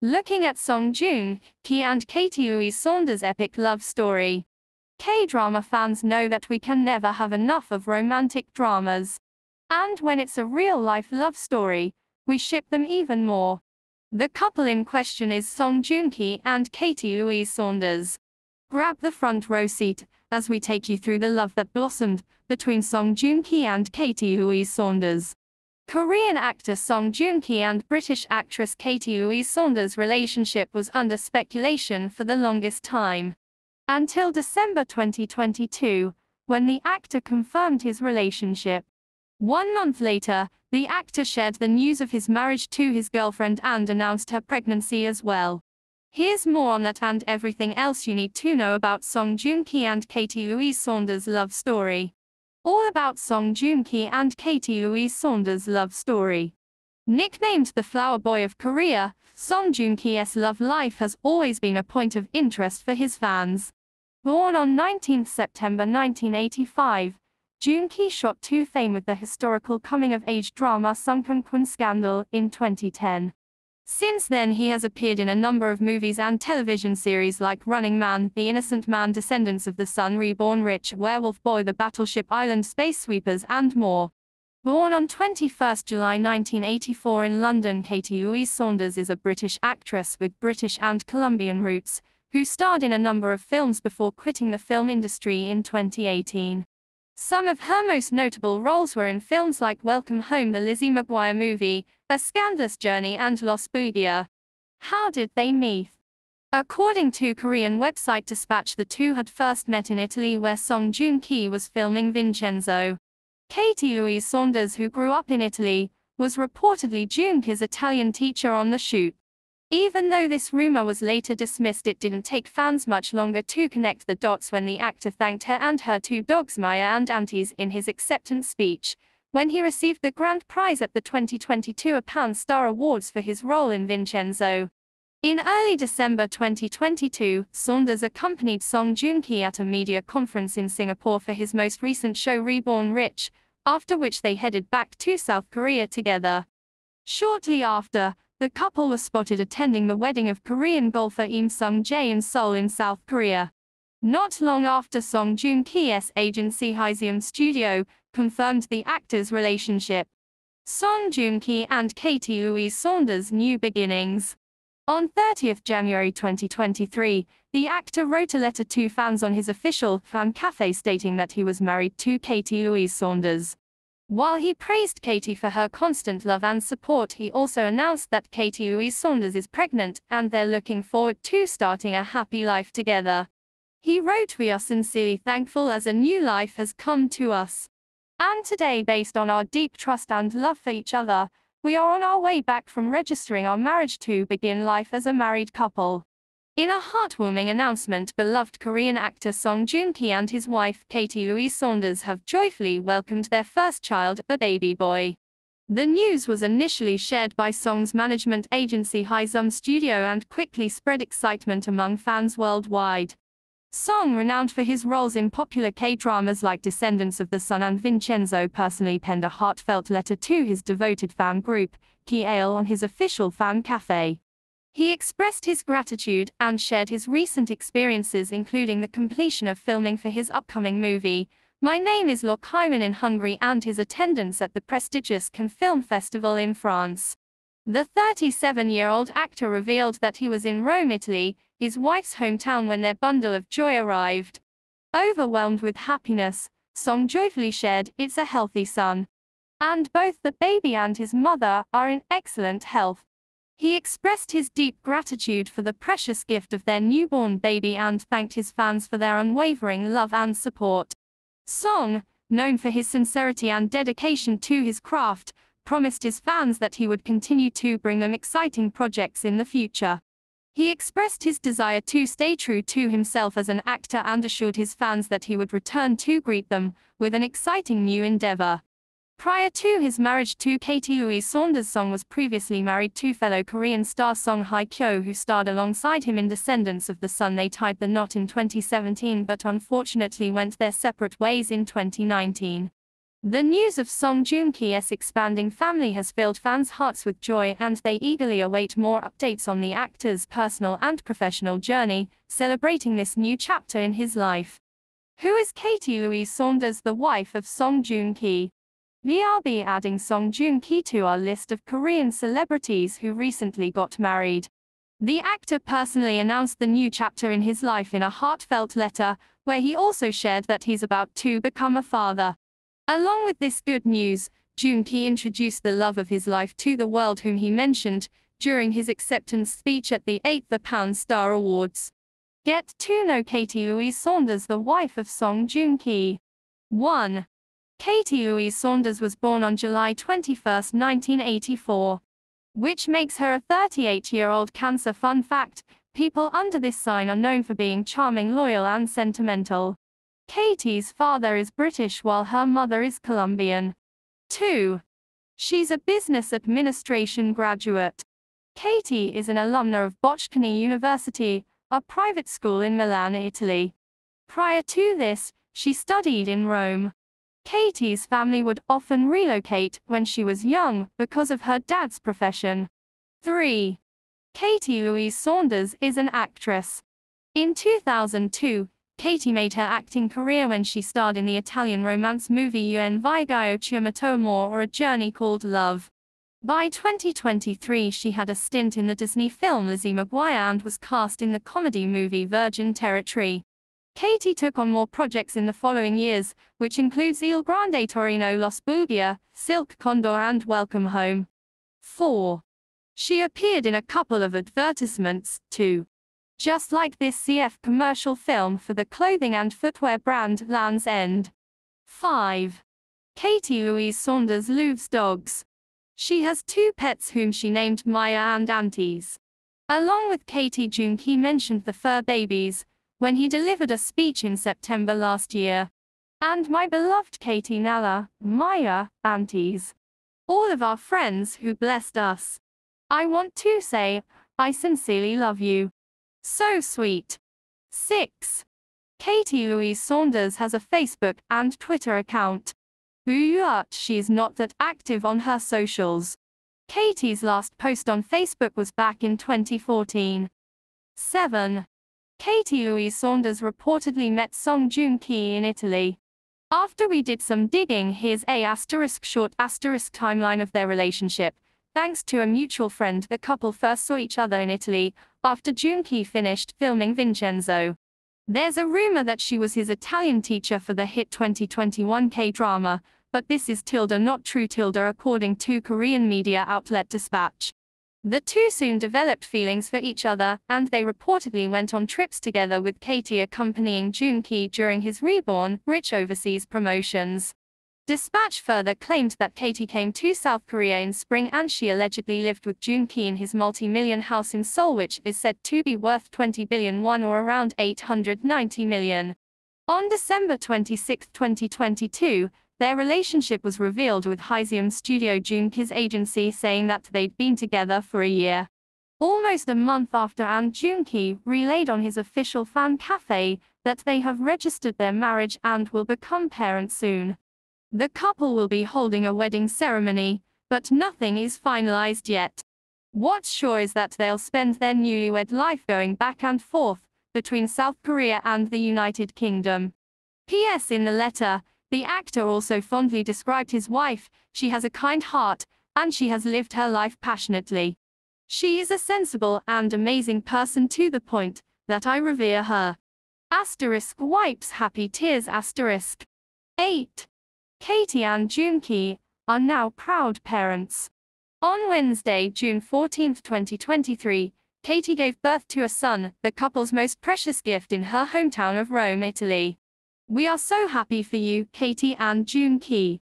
Looking at Song Joong Ki and Katy Louise Saunders' epic love story. K-drama fans know that we can never have enough of romantic dramas. And when it's a real-life love story, we ship them even more. The couple in question is Song Joong Ki and Katy Louise Saunders. Grab the front row seat as we take you through the love that blossomed between Song Joong Ki and Katy Louise Saunders. Korean actor Song Joong Ki and British actress Katy Louise Saunders' relationship was under speculation for the longest time. Until December 2022, when the actor confirmed his relationship. One month later, the actor shared the news of his marriage to his girlfriend and announced her pregnancy as well. Here's more on that and everything else you need to know about Song Joong Ki and Katie Louise Saunders' love story. All about Song Joong Ki and Katy Louise Saunders' love story. Nicknamed the flower boy of Korea, Song Joong Ki's love life has always been a point of interest for his fans. Born on 19 September 1985, Joong Ki shot to fame with the historical coming-of-age drama Sungkyunkwan Scandal in 2010. Since then he has appeared in a number of movies and television series like Running Man, The Innocent Man Descendants of the Sun Reborn Rich, Werewolf Boy The Battleship Island Space Sweepers and more. Born on 21 July 1984 in London Katy Louise Saunders is a British actress with British and Colombian roots, who starred in a number of films before quitting the film industry in 2018. Some of her most notable roles were in films like Welcome Home the Lizzie McGuire movie, A Scandalous Journey and Los Bugia. How did they meet? According to Korean website Dispatch the two had first met in Italy where Song Joong Ki was filming Vincenzo. Katy Louise Saunders who grew up in Italy, was reportedly Joong Ki's Italian teacher on the shoot. Even though this rumor was later dismissed it didn't take fans much longer to connect the dots when the actor thanked her and her two dogs Maya and Antis in his acceptance speech, when he received the grand prize at the 2022 APAN Star Awards for his role in Vincenzo. In early December 2022, Saunders accompanied Song Joong Ki at a media conference in Singapore for his most recent show Reborn Rich, after which they headed back to South Korea together. Shortly after, the couple was spotted attending the wedding of Korean golfer Im Sung Jae in Seoul in South Korea. Not long after Song Joong Ki's agency HighZium Studio confirmed the actor's relationship. Song Joong Ki and Katy Louise Saunders' new beginnings. On 30th January 2023, the actor wrote a letter to fans on his official fan cafe stating that he was married to Katy Louise Saunders. While he praised Katy for her constant love and support, he also announced that Katy Louise Saunders is pregnant and they're looking forward to starting a happy life together. He wrote, We are sincerely thankful as a new life has come to us. And today, based on our deep trust and love for each other, we are on our way back from registering our marriage to begin life as a married couple. In a heartwarming announcement, beloved Korean actor Song Joong Ki and his wife, Katy Louise Saunders, have joyfully welcomed their first child, a baby boy. The news was initially shared by Song's management agency HighZium Studio and quickly spread excitement among fans worldwide. Song, renowned for his roles in popular K-dramas like Descendants of the Sun and Vincenzo, personally penned a heartfelt letter to his devoted fan group, KAL on his official fan cafe. He expressed his gratitude and shared his recent experiences including the completion of filming for his upcoming movie, My Name is Loh Kiwan in Hungary and his attendance at the prestigious Cannes Film Festival in France. The 37-year-old actor revealed that he was in Rome, Italy, his wife's hometown when their bundle of joy arrived. Overwhelmed with happiness, Song joyfully shared, It's a healthy son. And both the baby and his mother are in excellent health. He expressed his deep gratitude for the precious gift of their newborn baby and thanked his fans for their unwavering love and support. Song, known for his sincerity and dedication to his craft, promised his fans that he would continue to bring them exciting projects in the future. He expressed his desire to stay true to himself as an actor and assured his fans that he would return to greet them with an exciting new endeavor. Prior to his marriage to Katy Louise Saunders Song was previously married to fellow Korean star Song Hye Kyo who starred alongside him in Descendants of the Sun. They tied the knot in 2017 but unfortunately went their separate ways in 2019. The news of Song Joong Ki's expanding family has filled fans' hearts with joy and they eagerly await more updates on the actor's personal and professional journey, celebrating this new chapter in his life. Who is Katy Louise Saunders, the wife of Song Joong Ki? We'll be adding Song Joong Ki to our list of Korean celebrities who recently got married. The actor personally announced the new chapter in his life in a heartfelt letter, where he also shared that he's about to become a father. Along with this good news, Joong Ki introduced the love of his life to the world whom he mentioned during his acceptance speech at the 8th The Pound Star Awards. Get to know Katy Louise Saunders, the wife of Song Joong Ki. 1. Katy Louise Saunders was born on July 21, 1984. Which makes her a 38-year-old Cancer fun fact, people under this sign are known for being charming, loyal and sentimental. Katy's father is British while her mother is Colombian. 2. She's a business administration graduate. Katy is an alumna of Bocconi University, a private school in Milan, Italy. Prior to this, she studied in Rome. Katy's family would often relocate when she was young because of her dad's profession. 3. Katy Louise Saunders is an actress. In 2002, Katy made her acting career when she starred in the Italian romance movie Un Viaggio Chiamato Amore or A Journey Called Love. By 2023 she had a stint in the Disney film Lizzie McGuire and was cast in the comedy movie Virgin Territory. Katy took on more projects in the following years, which includes Il Grande Torino Los Bugia, Silk Condor and Welcome Home. 4. She appeared in a couple of advertisements, too. Just like this CF commercial film for the clothing and footwear brand Land's End. 5. Katy Louise Saunders loves dogs. She has two pets whom she named Maya and Aunties. Along with Katy Joong Ki mentioned the fur babies, when he delivered a speech in September last year. And my beloved Katy Nala, Maya, Aunties. All of our friends who blessed us. I want to say, I sincerely love you. So sweet. 6. Katy Louise Saunders has a Facebook and Twitter account. But she's not that active on her socials. Katy's last post on Facebook was back in 2014. 7. Katy Louise Saunders reportedly met Song Joong Ki in Italy. After we did some digging, here's a asterisk short asterisk timeline of their relationship. Thanks to a mutual friend, the couple first saw each other in Italy, after Joong Ki finished filming Vincenzo. There's a rumor that she was his Italian teacher for the hit 2021 K-drama, but this is tilde not true tilde according to Korean media outlet Dispatch. The two soon developed feelings for each other, and they reportedly went on trips together with Katy accompanying Joong Ki during his reborn, rich overseas promotions. Dispatch further claimed that Katy came to South Korea in spring and she allegedly lived with Joong Ki in his multi-million house in Seoul which is said to be worth 20 billion won or around 890 million. On December 26, 2022, their relationship was revealed with HighZium Studio Joong Ki's agency saying that they'd been together for a year. Almost a month after Ahn Joong Ki relayed on his official fan cafe that they have registered their marriage and will become parents soon. The couple will be holding a wedding ceremony, but nothing is finalized yet. What's sure is that they'll spend their newlywed life going back and forth between South Korea and the United Kingdom. P.S. In the letter, the actor also fondly described his wife, she has a kind heart, and she has lived her life passionately. She is a sensible and amazing person to the point that I revere her. Asterisk wipes happy tears asterisk. 8. Katy and Joong Ki are now proud parents. On Wednesday, June 14, 2023, Katy gave birth to a son, the couple's most precious gift in her hometown of Rome, Italy. We are so happy for you, Katy and Joong Ki.